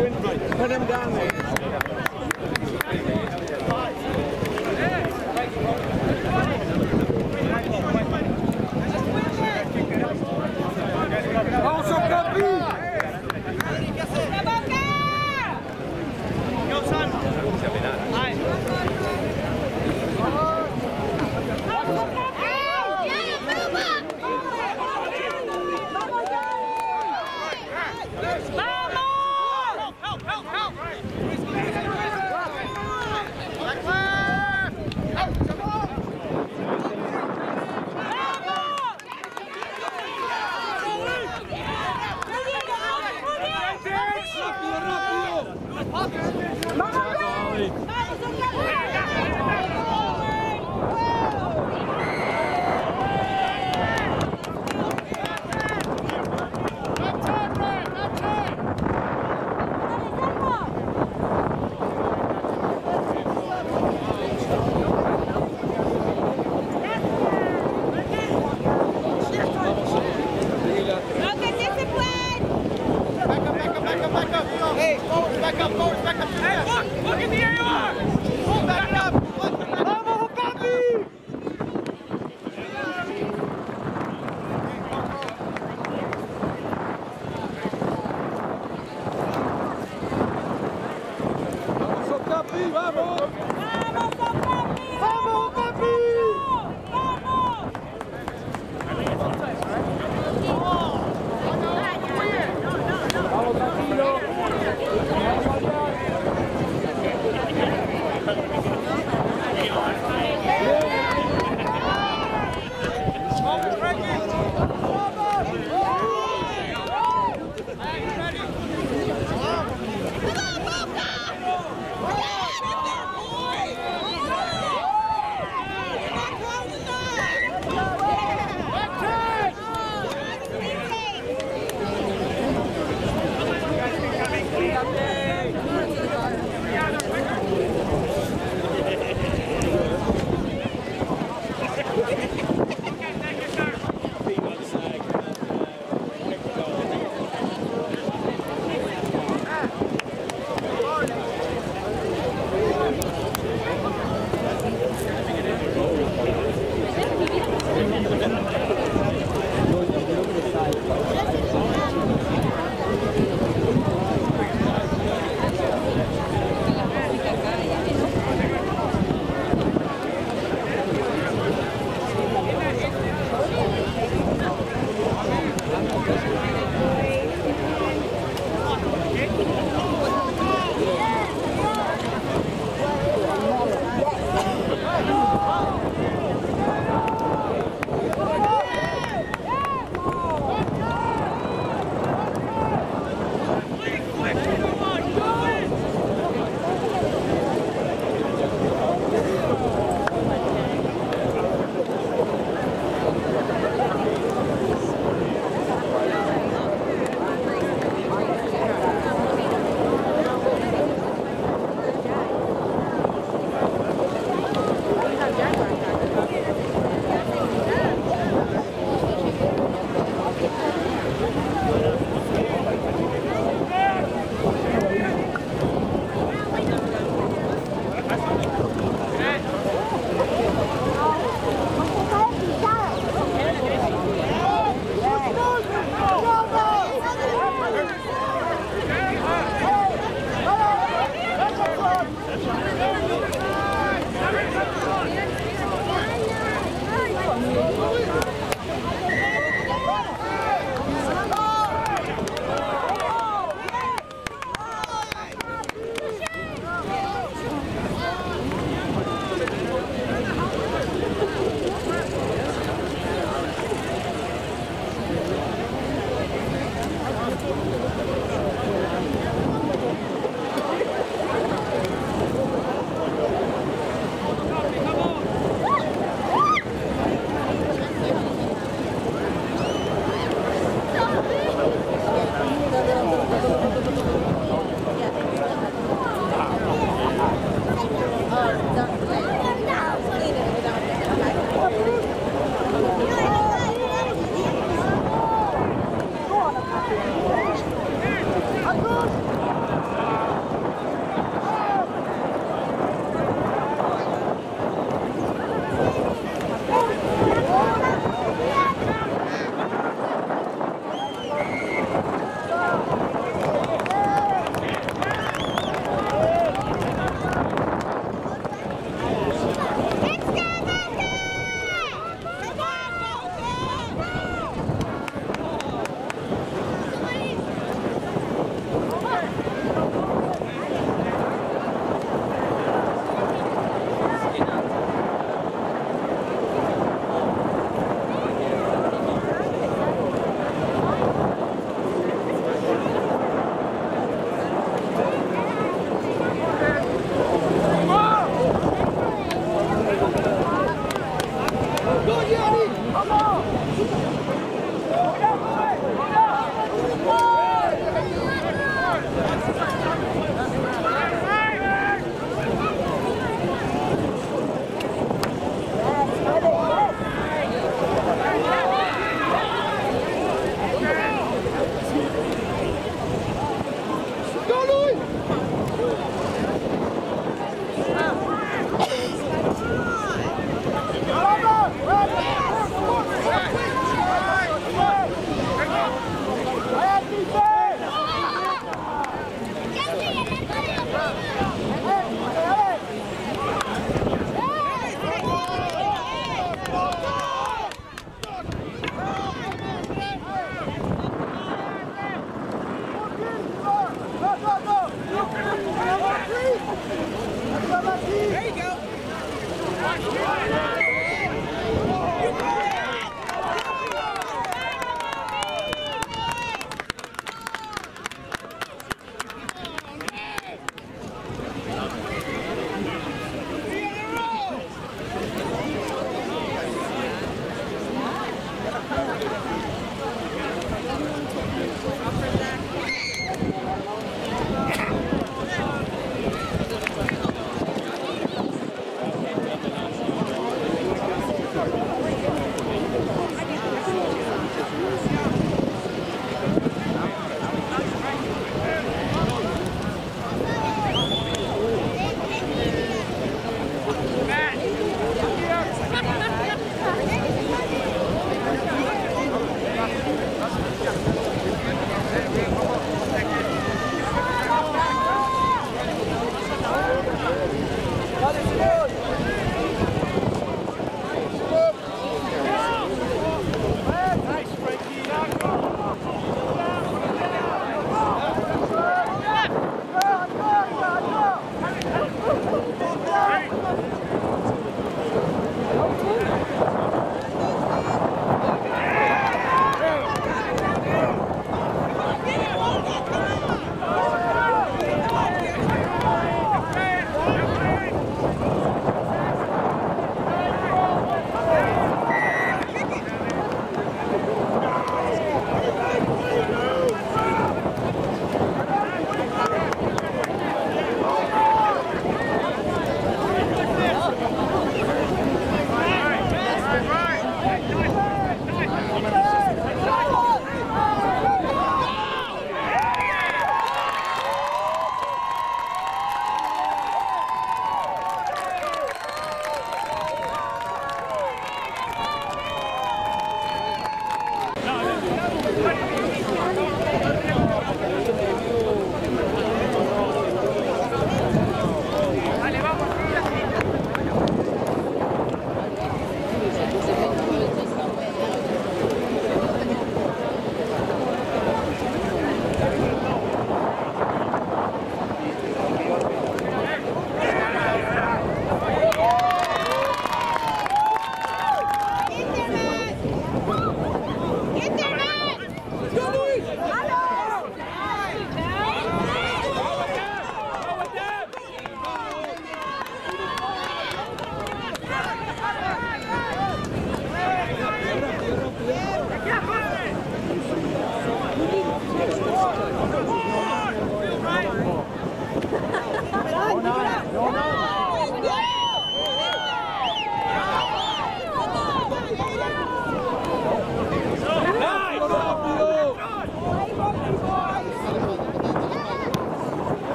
Put him down there.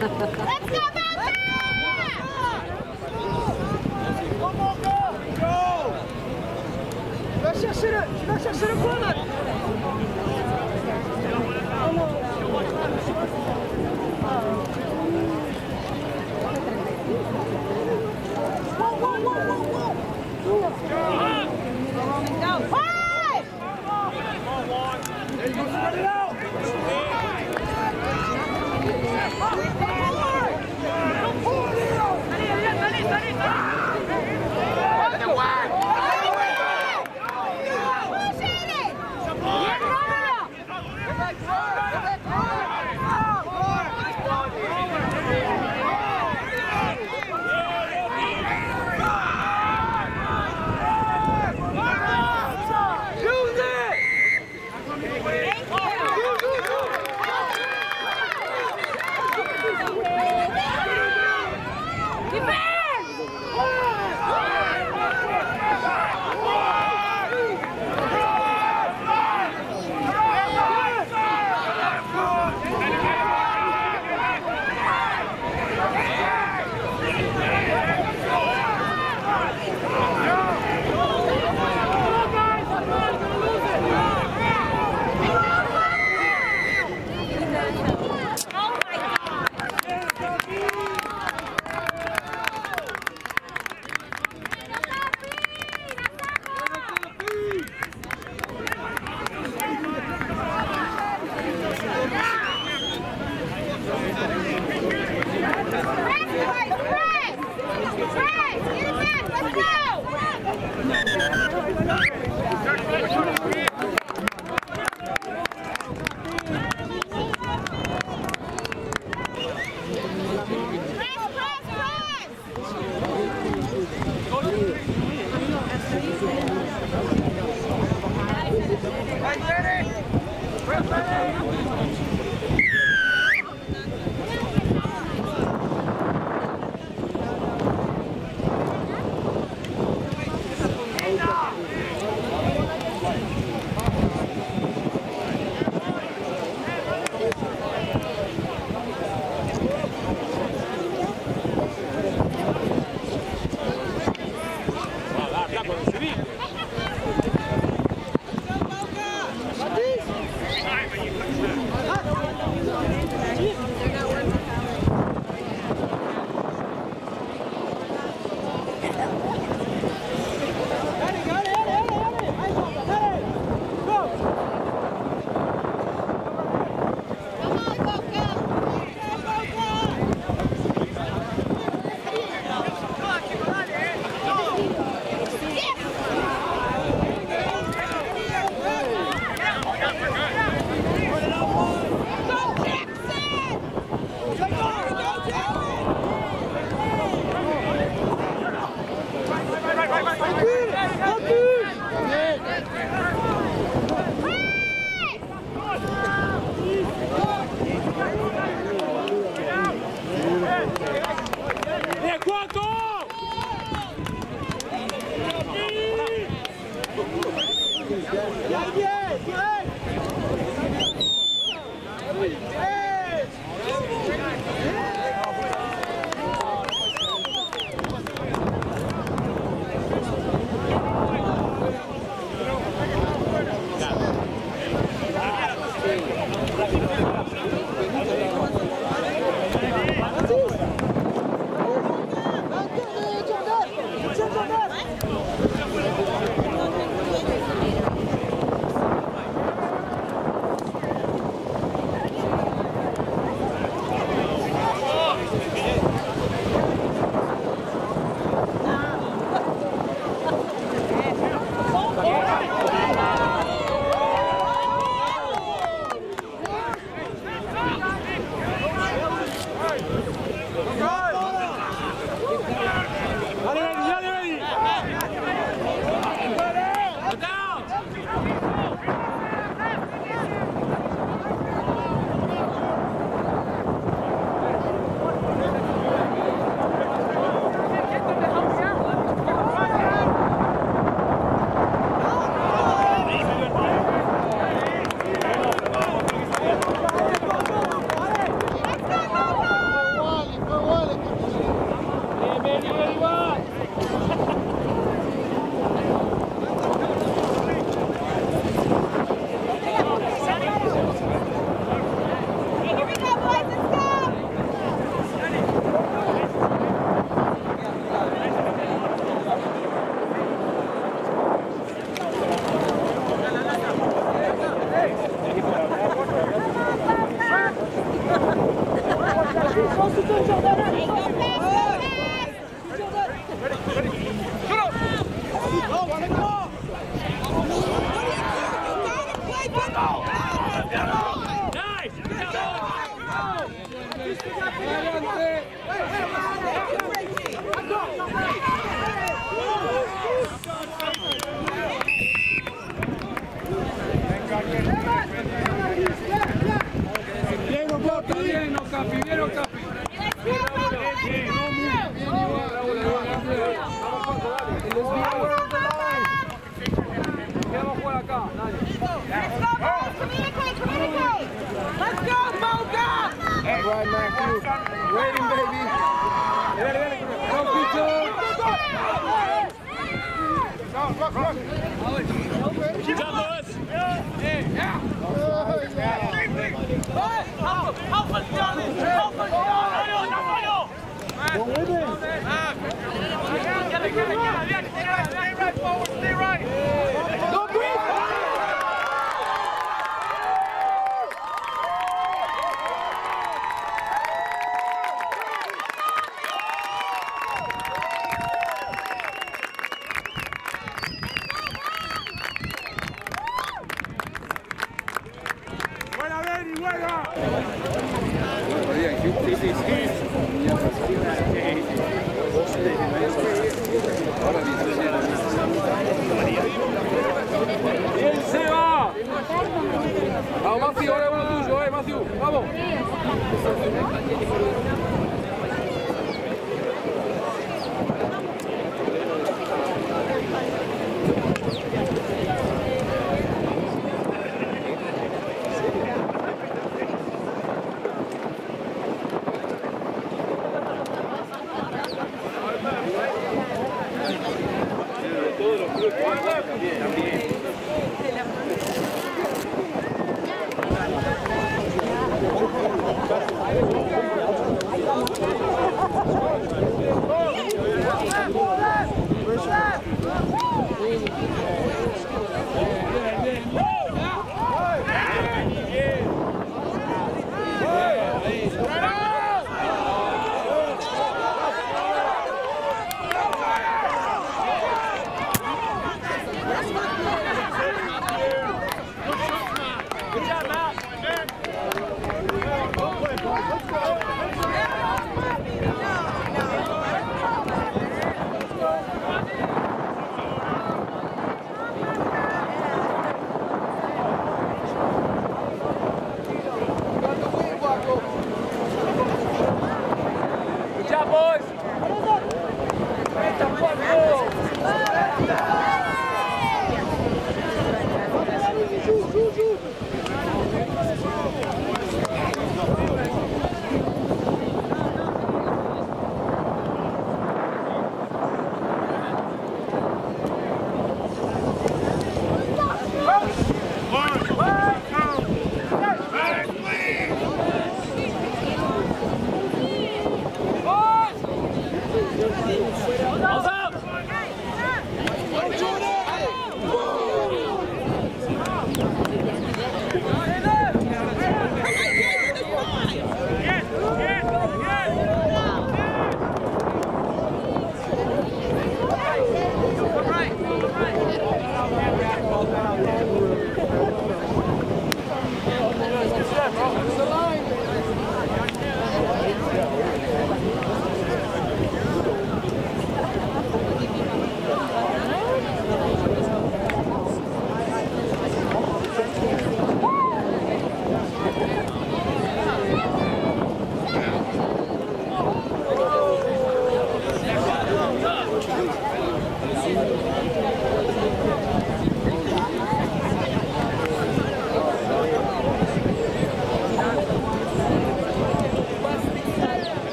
Let's go!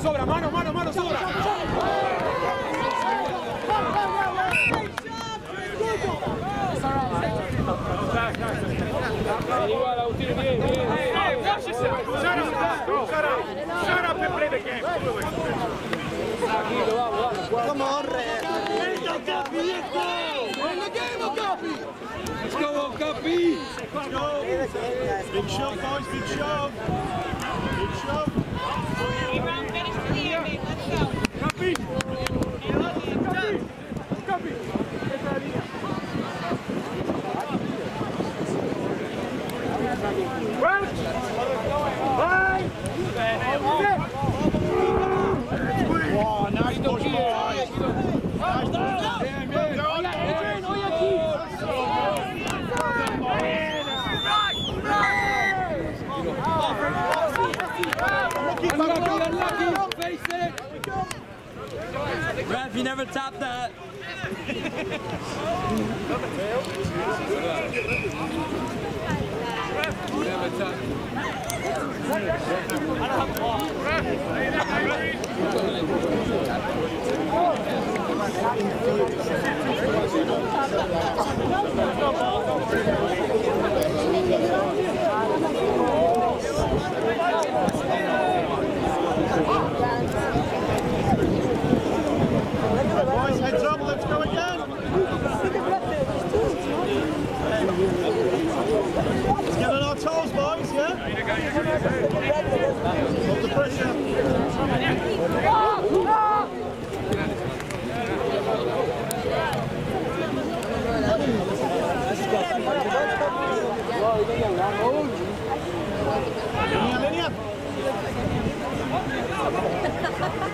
Sobra, mano, mano, mano, sobra. Igual, Agustín, bien, bien, bien. Shut up. Shut up. Shut up and play the game. Tranquilo, vamos, vamos. Come on, Red. Let's go, Capi. Big shove, boys. Big shove. Big shove. Round Copy. Ref, you never tapped that.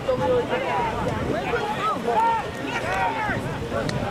Don't really get that.